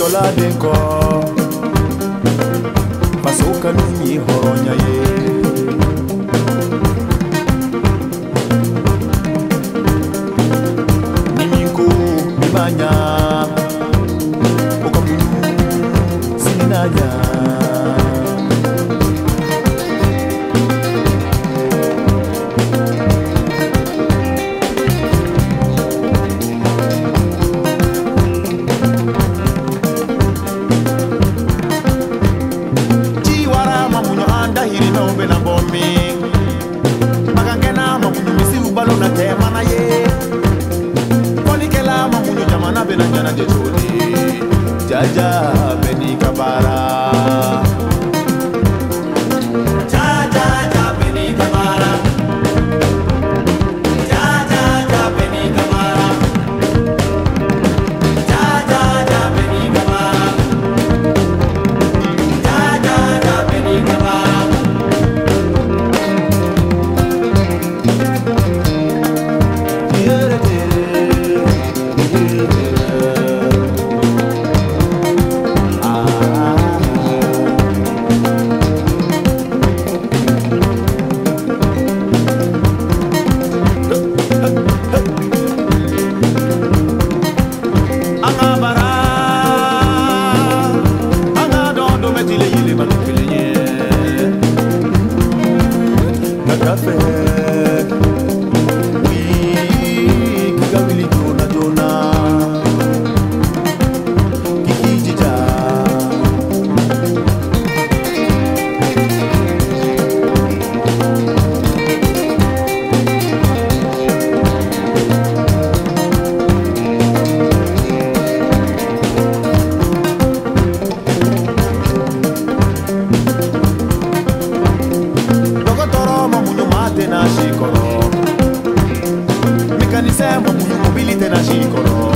jolade ko. Fasoka numi horonya ye. Niminku mibanya. Ukamunu sininanya bino mpe na bomi. Makangena makundu misilu balo na tema na ye. Kolikela makundu jamana mpe jaja mpe nikabara nunca fez. penas y.